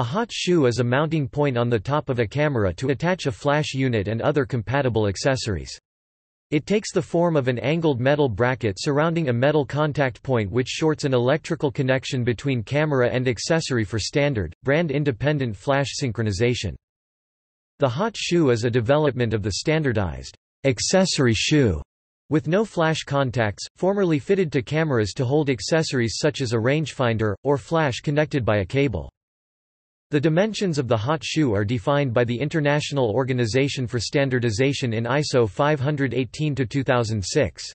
A hot shoe is a mounting point on the top of a camera to attach a flash unit and other compatible accessories. It takes the form of an angled metal bracket surrounding a metal contact point which shorts an electrical connection between camera and accessory for standard, brand-independent flash synchronization. The hot shoe is a development of the standardized accessory shoe with no flash contacts, formerly fitted to cameras to hold accessories such as a rangefinder, or flash connected by a cable. The dimensions of the hot shoe are defined by the International Organization for Standardization in ISO 518-2006.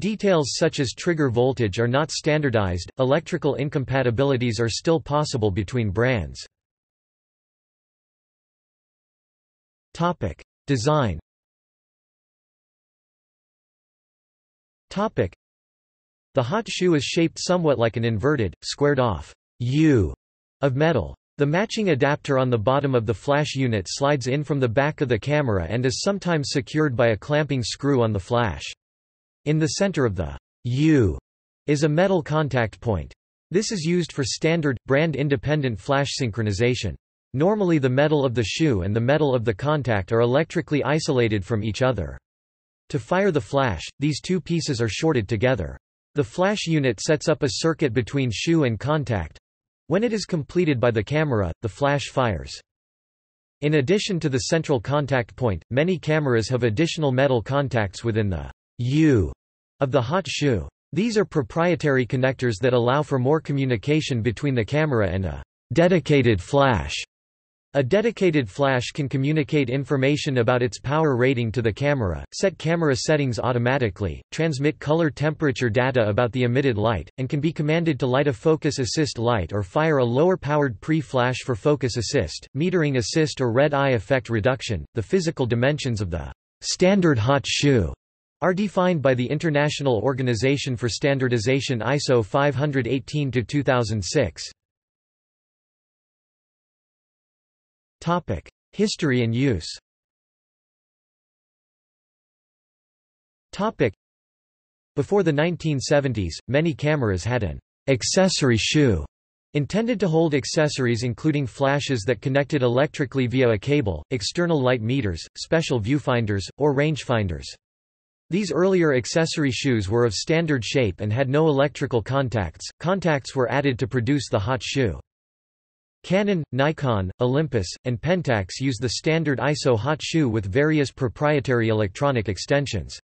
Details such as trigger voltage are not standardized, electrical incompatibilities are still possible between brands. Design The hot shoe is shaped somewhat like an inverted, squared-off U of metal. The matching adapter on the bottom of the flash unit slides in from the back of the camera and is sometimes secured by a clamping screw on the flash. In the center of the U is a metal contact point. This is used for standard, brand-independent flash synchronization. Normally the metal of the shoe and the metal of the contact are electrically isolated from each other. To fire the flash, these two pieces are shorted together. The flash unit sets up a circuit between shoe and contact, when it is completed by the camera, the flash fires. In addition to the central contact point, many cameras have additional metal contacts within the U of the hot shoe. These are proprietary connectors that allow for more communication between the camera and a dedicated flash. A dedicated flash can communicate information about its power rating to the camera, set camera settings automatically, transmit color temperature data about the emitted light, and can be commanded to light a focus assist light or fire a lower powered pre-flash for focus assist, metering assist or red eye effect reduction. The physical dimensions of the standard hot shoe are defined by the International Organization for Standardization ISO 518-2006. Topic: History and use. Topic: Before the 1970s, many cameras had an accessory shoe intended to hold accessories including flashes that connected electrically via a cable, external light meters, special viewfinders, or rangefinders. These earlier accessory shoes were of standard shape and had no electrical contacts. Contacts were added to produce the hot shoe. Canon, Nikon, Olympus, and Pentax use the standard ISO hot shoe with various proprietary electronic extensions.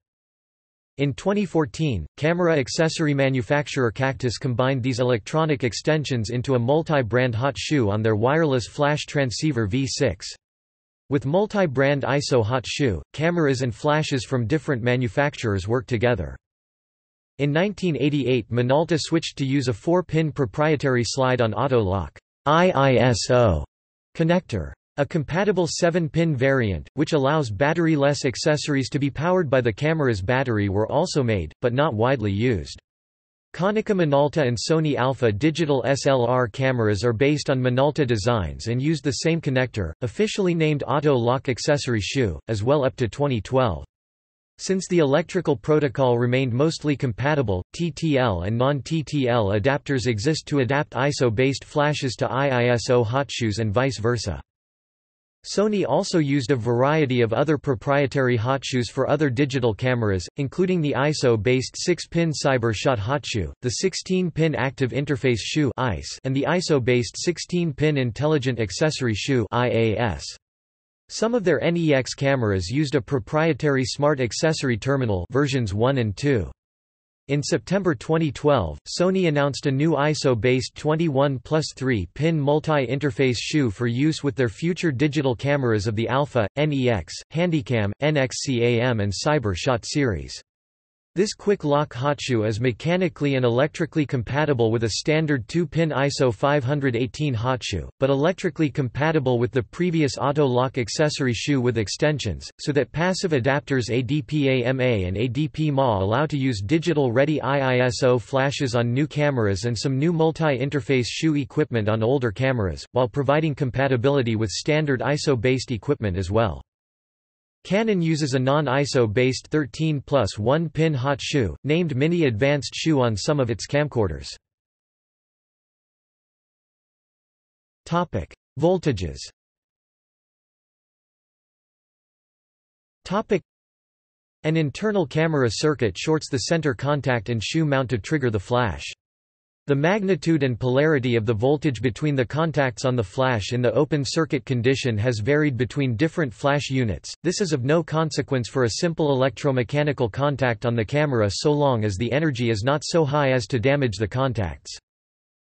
In 2014, camera accessory manufacturer Cactus combined these electronic extensions into a multi-brand hot shoe on their wireless flash transceiver V6. With multi-brand ISO hot shoe, cameras and flashes from different manufacturers work together. In 1988 Minolta switched to use a 4-pin proprietary slide-on auto lock. IISO connector. A compatible 7-pin variant, which allows battery-less accessories to be powered by the camera's battery were also made, but not widely used. Konica Minolta and Sony Alpha digital SLR cameras are based on Minolta designs and use the same connector, officially named Auto Lock Accessory Shoe, as well up to 2012. Since the electrical protocol remained mostly compatible, TTL and non-TTL adapters exist to adapt ISO-based flashes to IISO hotshoes and vice versa. Sony also used a variety of other proprietary hotshoes for other digital cameras, including the ISO-based 6-pin Cyber Shot hotshoe, the 16-pin Active Interface shoe and the ISO-based 16-pin Intelligent Accessory shoe IAS. Some of their NEX cameras used a proprietary Smart Accessory Terminal versions 1 and 2. In September 2012, Sony announced a new ISO-based 21 plus 3-pin multi-interface shoe for use with their future digital cameras of the Alpha, NEX, Handycam, NXCAM and Cyber Shot series. This quick lock hotshoe is mechanically and electrically compatible with a standard 2-pin ISO 518 hotshoe, but electrically compatible with the previous auto lock accessory shoe with extensions, so that passive adapters ADPA-MA and ADP-MA allow to use digital-ready IISO flashes on new cameras and some new multi-interface shoe equipment on older cameras, while providing compatibility with standard ISO-based equipment as well. Canon uses a non-ISO-based 13 plus 1-pin hot shoe, named Mini Advanced Shoe on some of its camcorders. Voltages. An internal camera circuit shorts the center contact and shoe mount to trigger the flash. The magnitude and polarity of the voltage between the contacts on the flash in the open circuit condition has varied between different flash units. This is of no consequence for a simple electromechanical contact on the camera so long as the energy is not so high as to damage the contacts.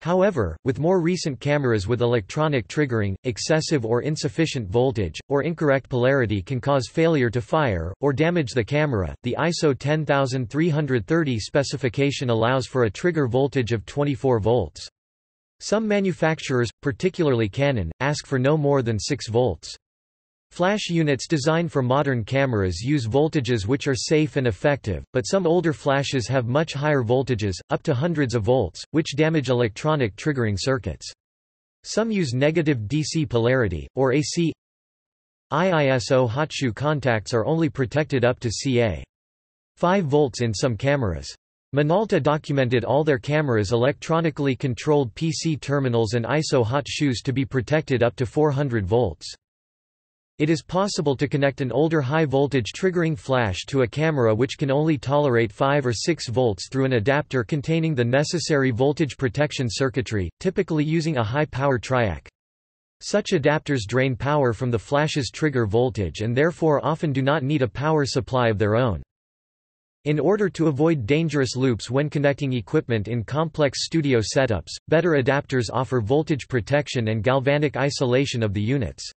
However, with more recent cameras with electronic triggering, excessive or insufficient voltage, or incorrect polarity can cause failure to fire, or damage the camera. The ISO 10330 specification allows for a trigger voltage of 24 volts. Some manufacturers, particularly Canon, ask for no more than 6 volts. Flash units designed for modern cameras use voltages which are safe and effective, but some older flashes have much higher voltages, up to hundreds of volts, which damage electronic triggering circuits. Some use negative DC polarity, or AC. IISO hot shoe contacts are only protected up to ca. 5 volts in some cameras. Minolta documented all their cameras electronically controlled PC terminals and ISO hot shoes to be protected up to 400 volts. It is possible to connect an older high-voltage triggering flash to a camera which can only tolerate 5 or 6 volts through an adapter containing the necessary voltage protection circuitry, typically using a high-power triac. Such adapters drain power from the flash's trigger voltage and therefore often do not need a power supply of their own. In order to avoid dangerous loops when connecting equipment in complex studio setups, better adapters offer voltage protection and galvanic isolation of the units.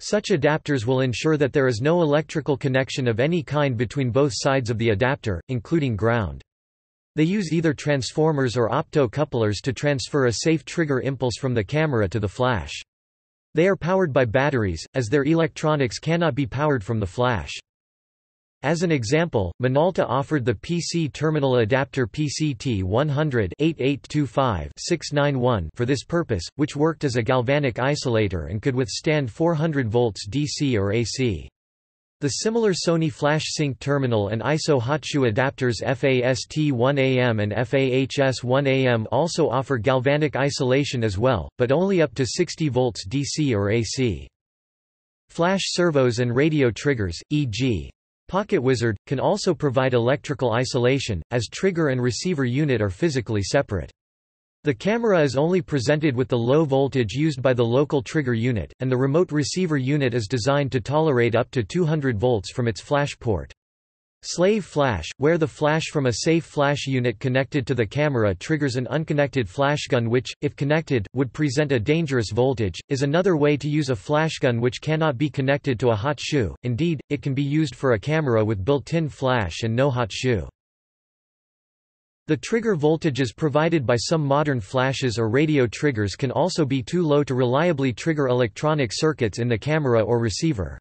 Such adapters will ensure that there is no electrical connection of any kind between both sides of the adapter, including ground. They use either transformers or opto-couplers to transfer a safe trigger impulse from the camera to the flash. They are powered by batteries, as their electronics cannot be powered from the flash. As an example, Minolta offered the PC terminal adapter PCT100-8825-691 for this purpose, which worked as a galvanic isolator and could withstand 400 volts DC or AC. The similar Sony Flash Sync terminal and ISO hotshoe adapters FAST1AM and FAHS1AM also offer galvanic isolation as well, but only up to 60 volts DC or AC. Flash servos and radio triggers, e.g. Pocket Wizard, can also provide electrical isolation, as trigger and receiver unit are physically separate. The camera is only presented with the low voltage used by the local trigger unit, and the remote receiver unit is designed to tolerate up to 200 volts from its flash port. Slave flash, where the flash from a safe flash unit connected to the camera triggers an unconnected flashgun which, if connected, would present a dangerous voltage, is another way to use a flashgun which cannot be connected to a hot shoe, indeed, it can be used for a camera with built-in flash and no hot shoe. The trigger voltages provided by some modern flashes or radio triggers can also be too low to reliably trigger electronic circuits in the camera or receiver.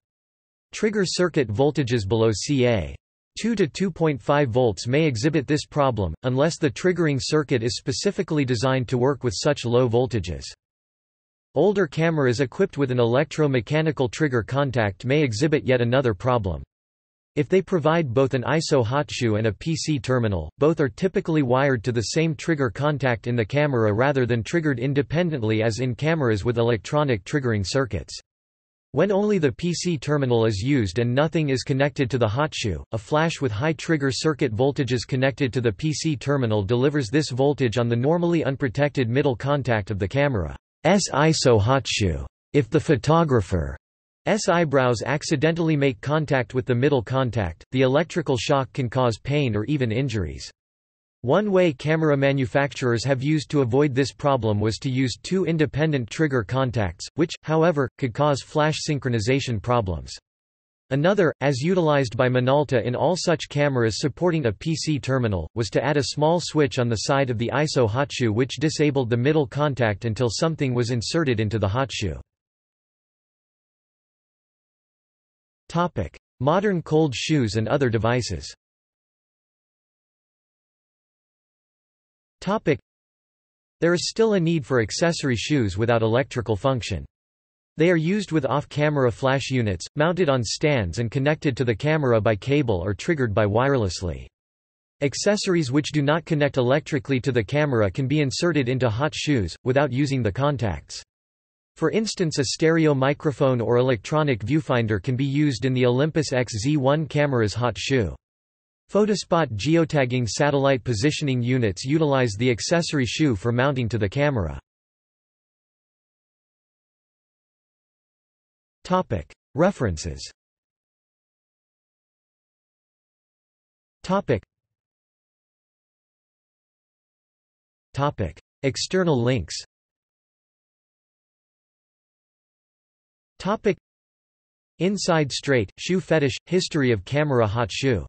Trigger circuit voltages below ca. 2 to 2.5 volts may exhibit this problem, unless the triggering circuit is specifically designed to work with such low voltages. Older cameras equipped with an electromechanical trigger contact may exhibit yet another problem. If they provide both an ISO hotshoe and a PC terminal, both are typically wired to the same trigger contact in the camera rather than triggered independently as in cameras with electronic triggering circuits. When only the PC terminal is used and nothing is connected to the hotshoe, a flash with high trigger circuit voltages connected to the PC terminal delivers this voltage on the normally unprotected middle contact of the camera's ISO hotshoe. If the photographer's eyebrows accidentally make contact with the middle contact, the electrical shock can cause pain or even injuries. One way camera manufacturers have used to avoid this problem was to use two independent trigger contacts, which, however, could cause flash synchronization problems. Another, as utilized by Minolta in all such cameras supporting a PC terminal, was to add a small switch on the side of the ISO hotshoe which disabled the middle contact until something was inserted into the hotshoe. Modern cold shoes and other devices There is still a need for accessory shoes without electrical function. They are used with off-camera flash units, mounted on stands and connected to the camera by cable or triggered by wirelessly. Accessories which do not connect electrically to the camera can be inserted into hot shoes, without using the contacts. For instance a stereo microphone or electronic viewfinder can be used in the Olympus XZ1 camera's hot shoe. Photospot geotagging satellite positioning units utilize the accessory shoe for mounting to the camera. References. External links. Inside Straight, Shoe Fetish, History of Camera Hot Shoe